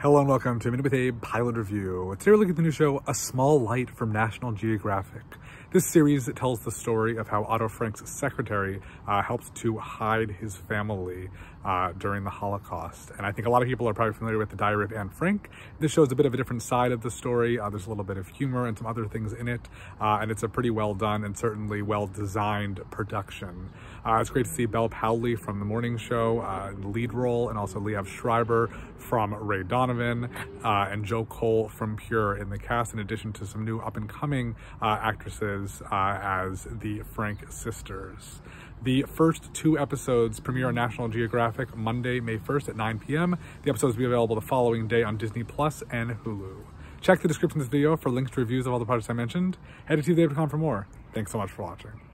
Hello and welcome to Minute with Abe pilot review. Today we're looking at the new show, A Small Light from National Geographic. This series tells the story of how Otto Frank's secretary uh, helped to hide his family uh, during the Holocaust. And I think a lot of people are probably familiar with the Diary of Anne Frank. This shows a bit of a different side of the story. Uh, there's a little bit of humor and some other things in it. Uh, and it's a pretty well done and certainly well designed production. Uh, it's great to see Bel Powley from The Morning Show uh, in the lead role and also Liev Schreiber from Ray Donovan and Joe Cole from Pure in the cast in addition to some new up and coming actresses uh, as the Frank sisters. The first two episodes premiere on National Geographic Monday, May 1st at 9 p.m. The episodes will be available the following day on Disney Plus and Hulu. Check the description of this video for links to reviews of all the projects I mentioned. Head to TVAbe.com for more. Thanks so much for watching.